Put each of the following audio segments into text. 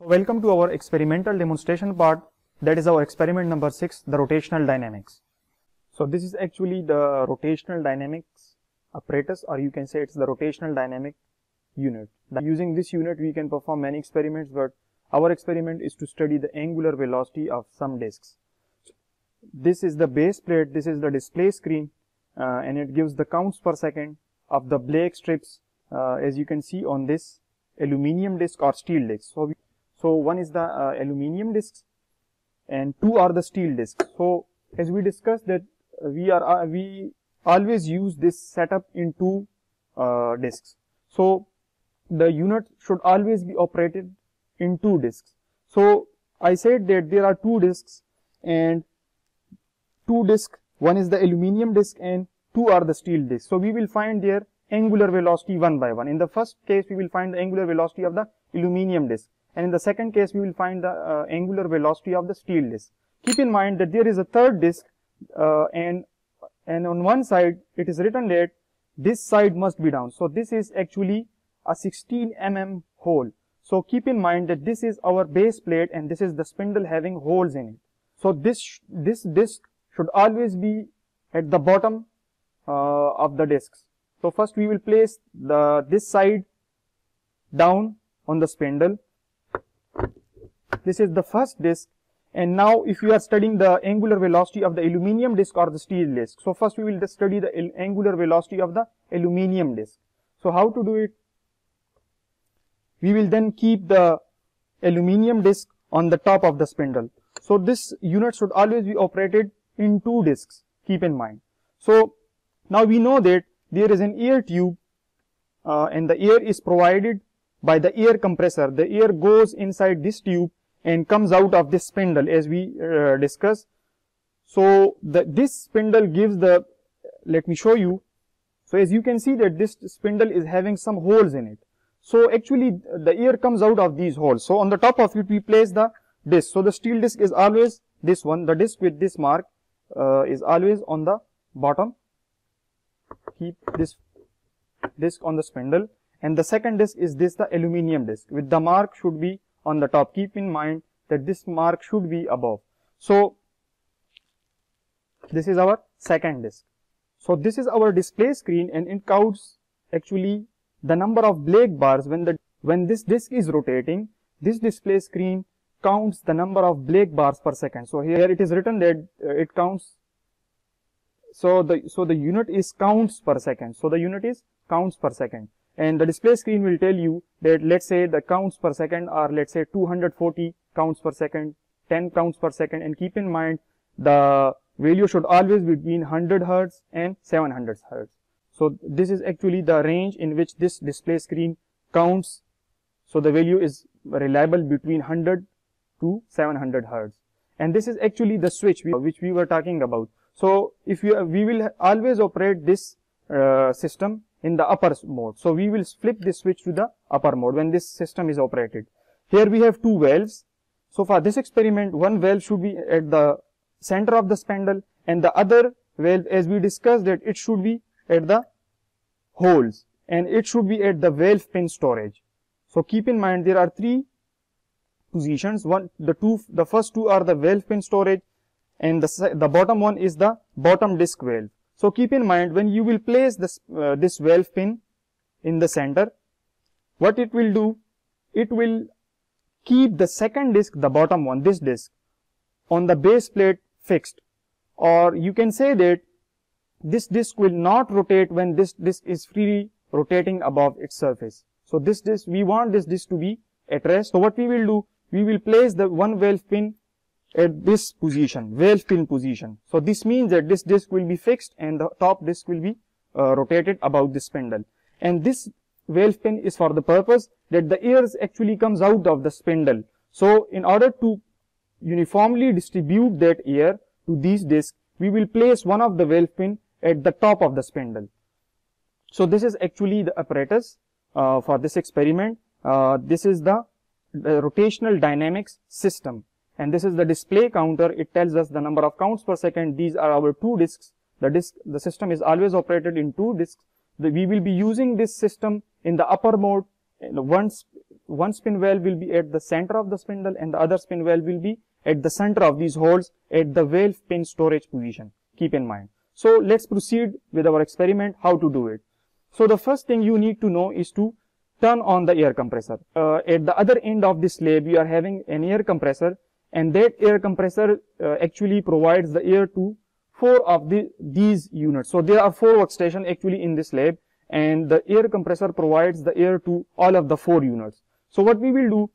So welcome to our experimental demonstration part that is our experiment number 6 the rotational dynamics. So this is actually the rotational dynamics apparatus or you can say it's the rotational dynamic unit. Using this unit we can perform many experiments but our experiment is to study the angular velocity of some disks. This is the base plate, this is the display screen uh, and it gives the counts per second of the Blake strips uh, as you can see on this aluminium disk or steel disk. So, we, so one is the uh, aluminium disks and two are the steel disks. So as we discussed that we are uh, we always use this setup in two uh, disks. So the unit should always be operated in two disks. So I said that there are two disks and two disks one is the aluminium disk and two are the steel disks. So we will find their angular velocity one by one. In the first case we will find the angular velocity of the aluminium disk and in the second case we will find the uh, angular velocity of the steel disk. Keep in mind that there is a third disk uh, and and on one side it is written that this side must be down. So this is actually a 16 mm hole. So keep in mind that this is our base plate and this is the spindle having holes in it. So this this disc should always be at the bottom uh, of the discs. So first we will place the this side down on the spindle. This is the first disc and now if you are studying the angular velocity of the aluminium disc or the steel disc. So first we will study the angular velocity of the aluminium disc. So how to do it? We will then keep the aluminium disc on the top of the spindle. So this unit should always be operated in two discs, keep in mind. So now we know that there is an air tube uh, and the air is provided by the air compressor. The air goes inside this tube and comes out of this spindle as we uh, discussed. So the, this spindle gives the, let me show you. So as you can see that this spindle is having some holes in it. So actually the air comes out of these holes. So on the top of it we place the disc. So the steel disc is always this one, the disc with this mark uh, is always on the bottom keep this disc on the spindle and the second disc is this the aluminium disc with the mark should be on the top. Keep in mind that this mark should be above. So this is our second disc so this is our display screen and it counts actually the number of Blake bars when the when this disc is rotating this display screen counts the number of Blake bars per second. So here it is written that uh, it counts so the so the unit is counts per second. So the unit is counts per second and the display screen will tell you that let's say the counts per second are let's say 240 counts per second 10 counts per second. And keep in mind the value should always be between 100 hertz and 700 hertz. So this is actually the range in which this display screen counts. So the value is reliable between 100 to 700 hertz. And this is actually the switch which we were talking about. So if you, we will always operate this uh, system in the upper mode. So we will flip this switch to the upper mode when this system is operated. Here we have two valves. So for this experiment, one valve should be at the center of the spindle and the other valve as we discussed that it should be at the holes and it should be at the valve pin storage. So keep in mind there are three positions. One, the two, the first two are the valve pin storage and the, the bottom one is the bottom disc valve. So keep in mind when you will place this, uh, this valve pin in the center, what it will do, it will keep the second disc, the bottom one, this disc, on the base plate fixed. Or you can say that this disc will not rotate when this disc is freely rotating above its surface. So this disc, we want this disc to be at rest. So what we will do, we will place the one valve pin at this position, valve pin position. So this means that this disc will be fixed and the top disc will be uh, rotated about the spindle. And this valve pin is for the purpose that the air actually comes out of the spindle. So in order to uniformly distribute that air to these discs, we will place one of the valve pin at the top of the spindle. So this is actually the apparatus uh, for this experiment. Uh, this is the, the rotational dynamics system and this is the display counter it tells us the number of counts per second these are our two disks the disk the system is always operated in two disks the, we will be using this system in the upper mode once one spin valve will be at the center of the spindle and the other spin valve will be at the center of these holes at the valve pin storage position. Keep in mind. So let's proceed with our experiment how to do it. So the first thing you need to know is to turn on the air compressor. Uh, at the other end of this lab you are having an air compressor and that air compressor uh, actually provides the air to four of the these units. So there are four workstations actually in this lab and the air compressor provides the air to all of the four units. So what we will do,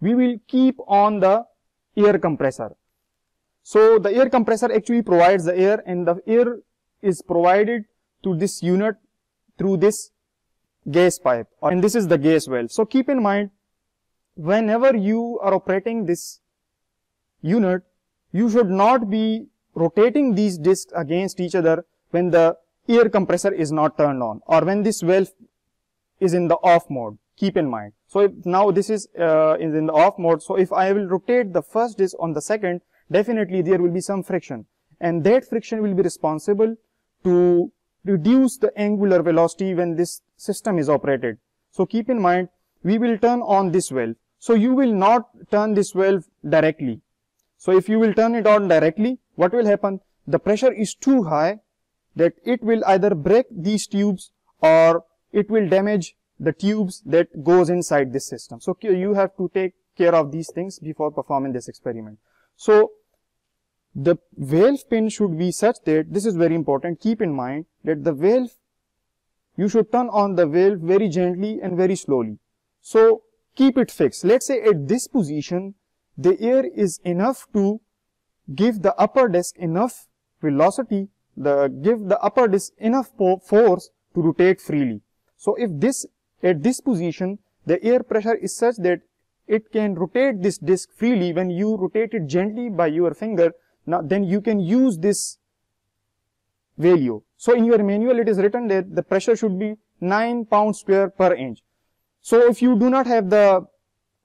we will keep on the air compressor. So the air compressor actually provides the air and the air is provided to this unit through this gas pipe and this is the gas valve. So keep in mind whenever you are operating this unit, you should not be rotating these discs against each other when the air compressor is not turned on or when this valve is in the off mode. Keep in mind. So now this is uh, is in the off mode so if i will rotate the first disc on the second definitely there will be some friction. And that friction will be responsible to reduce the angular velocity when this system is operated. So keep in mind we will turn on this valve. So you will not turn this valve directly so if you will turn it on directly what will happen the pressure is too high that it will either break these tubes or it will damage the tubes that goes inside this system. So you have to take care of these things before performing this experiment. So the valve pin should be such that this is very important. Keep in mind that the valve you should turn on the valve very gently and very slowly. So keep it fixed. Let's say at this position the air is enough to give the upper disc enough velocity the give the upper disc enough force to rotate freely. So if this at this position the air pressure is such that it can rotate this disc freely when you rotate it gently by your finger now then you can use this value. So in your manual it is written that the pressure should be 9 pounds square per inch. So if you do not have the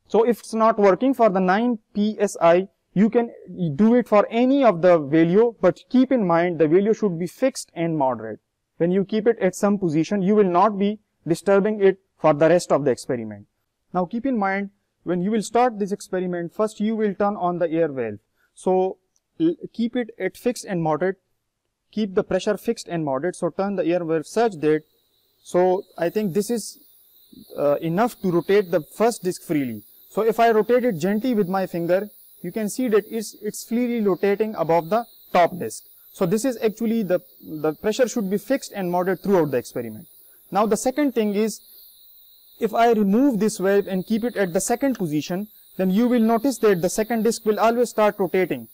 so if it's not working for the 9 psi you can do it for any of the value, but keep in mind the value should be fixed and moderate. When you keep it at some position, you will not be disturbing it for the rest of the experiment. Now keep in mind, when you will start this experiment, first you will turn on the air valve. So keep it at fixed and moderate, keep the pressure fixed and moderate. So turn the air valve such that, so I think this is uh, enough to rotate the first disc freely. So if I rotate it gently with my finger, you can see that it's, it's freely rotating above the top disk. So this is actually the, the pressure should be fixed and moderate throughout the experiment. Now the second thing is, if I remove this valve and keep it at the second position, then you will notice that the second disk will always start rotating.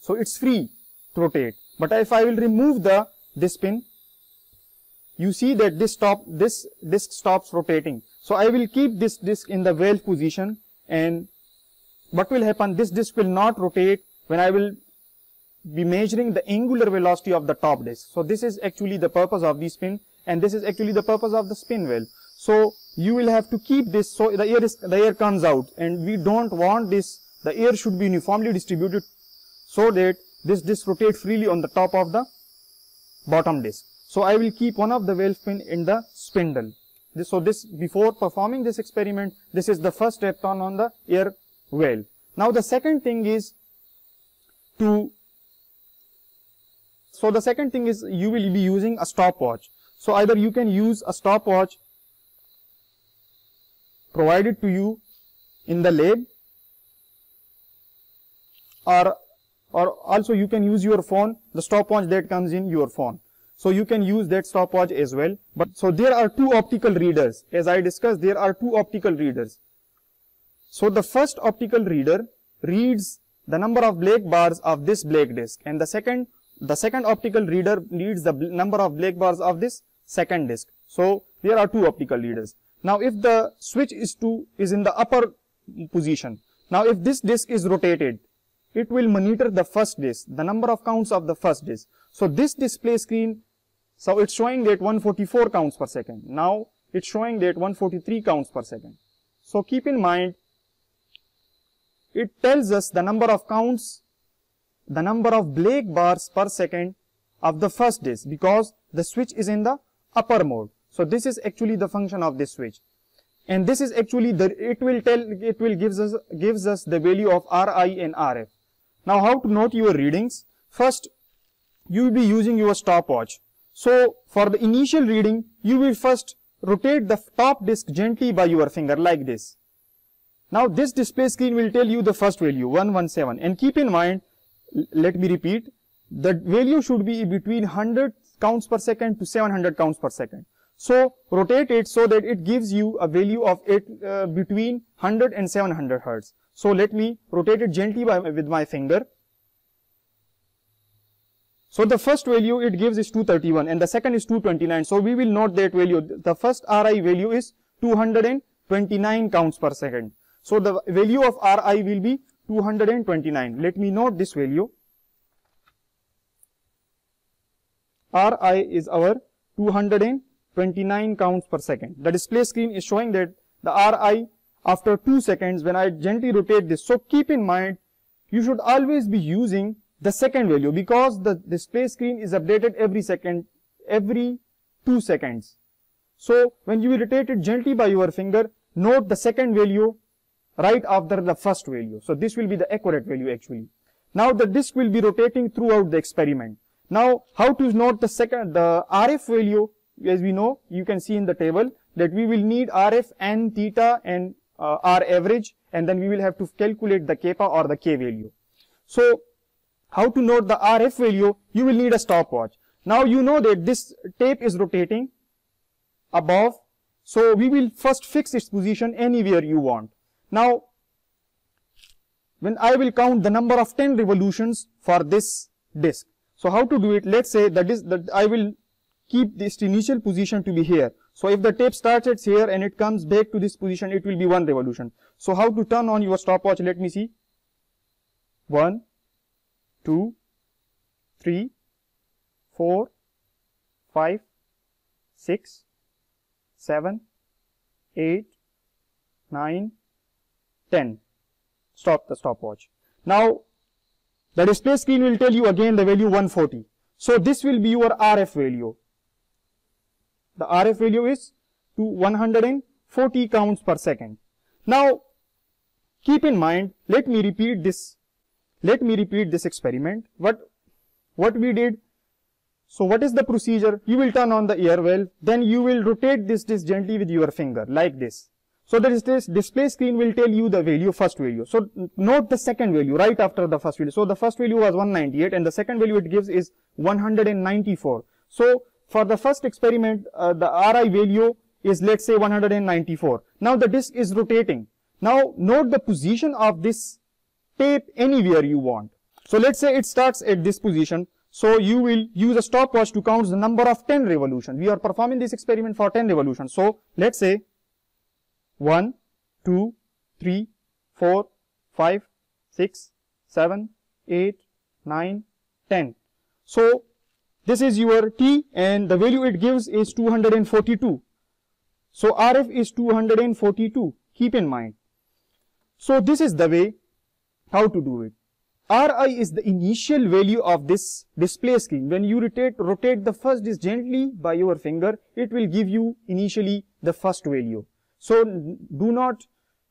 So it's free to rotate. But if I will remove the this pin, you see that this stop this disk stops rotating. So I will keep this disk in the valve position and what will happen this disk will not rotate when I will be measuring the angular velocity of the top disk. So this is actually the purpose of the spin and this is actually the purpose of the spin valve. So you will have to keep this so the air is the air comes out and we don't want this the air should be uniformly distributed so that this disk rotate freely on the top of the bottom disk. So I will keep one of the valve pin in the spindle. This, so this before performing this experiment this is the first step turn on the air well. Now the second thing is to, so the second thing is you will be using a stopwatch. So either you can use a stopwatch provided to you in the lab or or also you can use your phone the stopwatch that comes in your phone so you can use that stopwatch as well but so there are two optical readers as i discussed there are two optical readers so the first optical reader reads the number of black bars of this black disk and the second the second optical reader reads the number of black bars of this second disk. So there are two optical readers. Now if the switch is to is in the upper position. Now if this disk is rotated, it will monitor the first disk, the number of counts of the first disk. So this display screen, so it's showing that 144 counts per second. Now it's showing that 143 counts per second. So keep in mind it tells us the number of counts, the number of black bars per second of the first disk because the switch is in the upper mode. So this is actually the function of this switch. and this is actually the it will tell it will gives us gives us the value of ri and rf now how to note your readings first you will be using your stopwatch so for the initial reading you will first rotate the top disk gently by your finger like this now this display screen will tell you the first value 117 and keep in mind let me repeat the value should be between 100 counts per second to 700 counts per second so rotate it so that it gives you a value of it uh, between 100 and 700 hertz. So let me rotate it gently by, with my finger. So the first value it gives is 231 and the second is 229. So we will note that value. The first RI value is 229 counts per second. So the value of RI will be 229. Let me note this value. RI is our 229 counts per second. The display screen is showing that the RI after 2 seconds when I gently rotate this. So keep in mind you should always be using the second value because the display screen is updated every second, every 2 seconds. So when you will rotate it gently by your finger, note the second value right after the first value. So this will be the accurate value actually. Now the disk will be rotating throughout the experiment. Now how to note the second, the RF value as we know, you can see in the table that we will need RF and theta and uh, R average and then we will have to calculate the kappa or the K value. So, how to note the RF value? You will need a stopwatch. Now you know that this tape is rotating above. So we will first fix its position anywhere you want. Now, when I will count the number of 10 revolutions for this disk. So how to do it? Let's say that is that I will keep this initial position to be here. So if the tape starts here and it comes back to this position, it will be one revolution. So how to turn on your stopwatch? Let me see. One, two, three, four, five, six, seven, eight, nine, ten. Stop the stopwatch. Now, the display screen will tell you again the value 140. So this will be your RF value. The RF value is to 140 counts per second. Now, keep in mind, let me repeat this, let me repeat this experiment. What, what we did, so what is the procedure? You will turn on the air valve, then you will rotate this disc gently with your finger, like this. So this, this display screen will tell you the value, first value. So note the second value right after the first value. So the first value was 198 and the second value it gives is 194. So for the first experiment, uh, the Ri value is let's say 194. Now the disk is rotating. Now note the position of this tape anywhere you want. So let's say it starts at this position. So you will use a stopwatch to count the number of 10 revolutions. We are performing this experiment for 10 revolutions. So let's say 1, 2, 3, 4, 5, 6, 7, 8, 9, 10. So this is your T and the value it gives is 242. So RF is 242. Keep in mind. So this is the way how to do it. Ri is the initial value of this display screen. When you rotate, rotate the first disk gently by your finger, it will give you initially the first value. So do not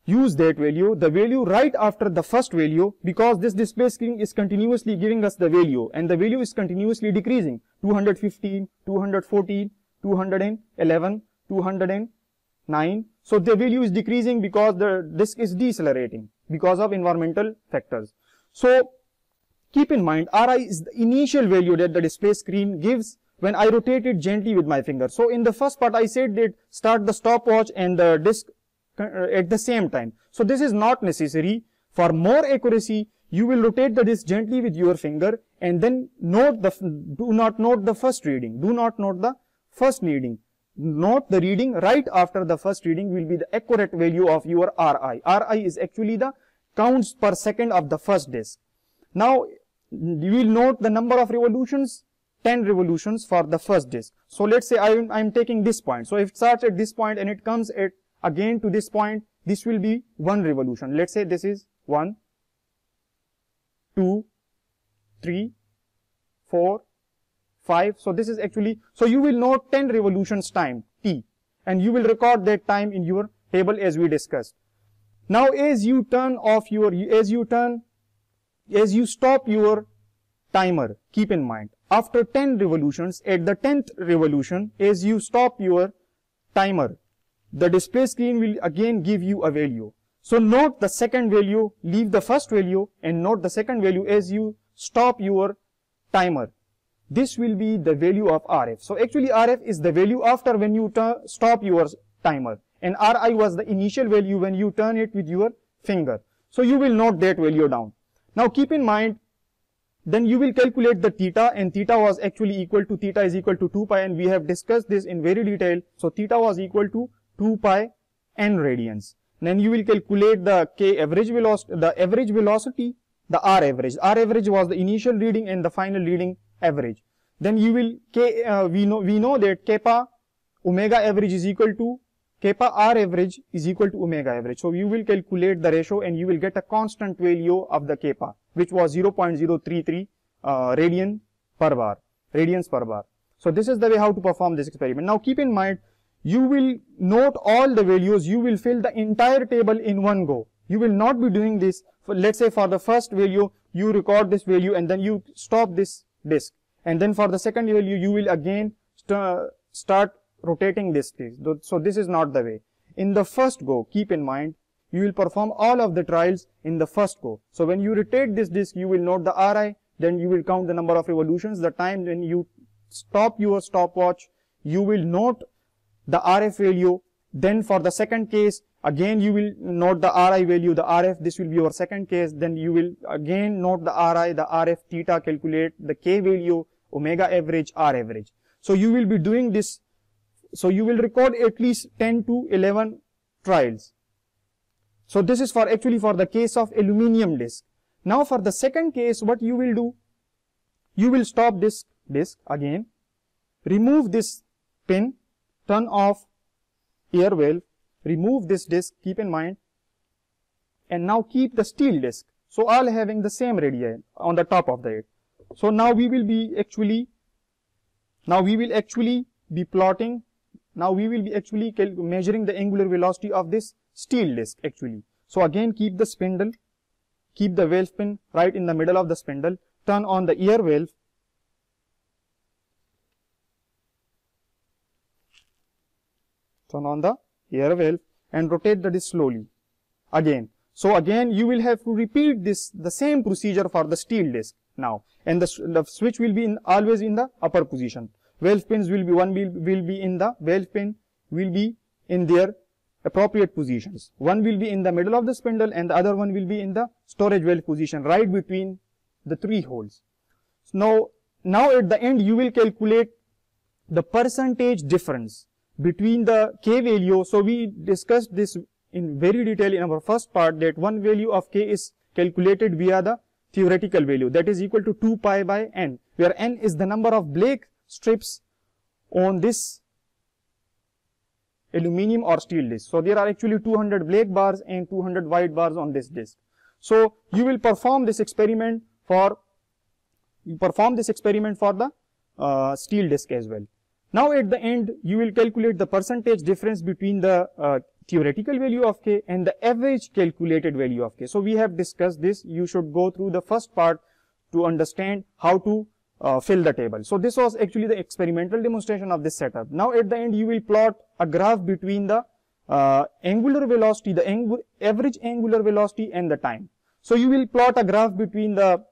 use that value, the value right after the first value because this display screen is continuously giving us the value and the value is continuously decreasing 215, 214, 211, 209. So the value is decreasing because the disk is decelerating because of environmental factors. So keep in mind Ri is the initial value that the display screen gives when I rotate it gently with my finger. So in the first part I said that start the stopwatch and the disk uh, at the same time. So this is not necessary. For more accuracy, you will rotate the disc gently with your finger and then note the, do not note the first reading. Do not note the first reading. Note the reading right after the first reading will be the accurate value of your RI. RI is actually the counts per second of the first disc. Now, you will note the number of revolutions 10 revolutions for the first disc. So let's say I am taking this point. So if it starts at this point and it comes at again to this point this will be one revolution let's say this is one two three four five so this is actually so you will note 10 revolutions time t and you will record that time in your table as we discussed. Now as you turn off your, as you turn, as you stop your timer, keep in mind, after 10 revolutions, at the 10th revolution, as you stop your timer, the display screen will again give you a value. So note the second value, leave the first value and note the second value as you stop your timer. This will be the value of RF. So actually RF is the value after when you stop your timer and RI was the initial value when you turn it with your finger. So you will note that value down. Now keep in mind then you will calculate the theta and theta was actually equal to theta is equal to 2 pi and we have discussed this in very detail. So theta was equal to 2 pi n radians. Then you will calculate the k average velocity, the average velocity, the r average. r average was the initial reading and the final reading average. Then you will k uh, we know we know that kappa omega average is equal to kappa r average is equal to omega average. So you will calculate the ratio and you will get a constant value of the kappa which was 0.033 uh, radian per bar, radians per bar. So this is the way how to perform this experiment. Now keep in mind, you will note all the values, you will fill the entire table in one go. You will not be doing this, for, let's say for the first value, you record this value and then you stop this disk. And then for the second value, you will again st start rotating this disk. So this is not the way. In the first go, keep in mind, you will perform all of the trials in the first go. So when you rotate this disk, you will note the RI, then you will count the number of revolutions, the time when you stop your stopwatch, you will note the RF value. Then for the second case, again you will note the RI value, the RF, this will be your second case. Then you will again note the RI, the RF theta, calculate the K value, omega average, R average. So you will be doing this. So you will record at least 10 to 11 trials. So this is for actually for the case of aluminium disk. Now for the second case, what you will do, you will stop this disk again, remove this pin, turn off air valve, remove this disk, keep in mind, and now keep the steel disk. So all having the same radii on the top of the. So now we will be actually, now we will actually be plotting, now we will be actually measuring the angular velocity of this steel disc actually. So again keep the spindle, keep the valve pin right in the middle of the spindle, turn on the air valve, turn on the air valve and rotate the disc slowly again. So again you will have to repeat this the same procedure for the steel disc now and the, the switch will be in always in the upper position. Valve pins will be one will, will be in the valve pin will be in their appropriate positions. One will be in the middle of the spindle and the other one will be in the storage valve position right between the three holes. So now, now at the end you will calculate the percentage difference between the k value. So we discussed this in very detail in our first part that one value of k is calculated via the theoretical value that is equal to 2 pi by n where n is the number of Blake strips on this aluminium or steel disc. So there are actually 200 Blake bars and 200 white bars on this disc. So you will perform this experiment for you perform this experiment for the uh, steel disc as well. Now at the end you will calculate the percentage difference between the uh, theoretical value of k and the average calculated value of k. So we have discussed this. You should go through the first part to understand how to uh, fill the table. So this was actually the experimental demonstration of this setup. Now at the end you will plot a graph between the uh, angular velocity, the ang average angular velocity and the time. So you will plot a graph between the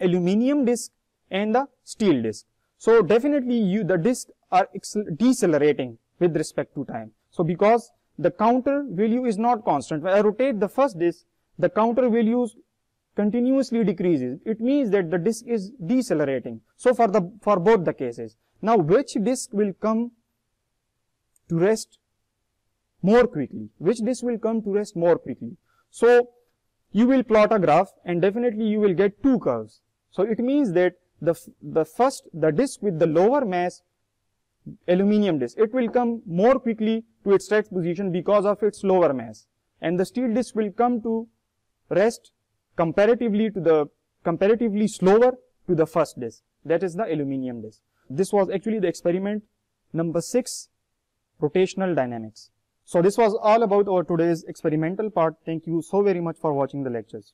aluminium disk and the steel disk. So definitely you the disk are decelerating with respect to time. So because the counter value is not constant. When I rotate the first disk, the counter values continuously decreases, it means that the disk is decelerating. So for the for both the cases. Now which disk will come to rest more quickly? Which disk will come to rest more quickly? So you will plot a graph and definitely you will get two curves. So it means that the, the first, the disk with the lower mass aluminium disk, it will come more quickly to its rest position because of its lower mass. And the steel disk will come to rest comparatively to the comparatively slower to the first disk that is the aluminium disk this was actually the experiment number 6 rotational dynamics So this was all about our today's experimental part. Thank you so very much for watching the lectures.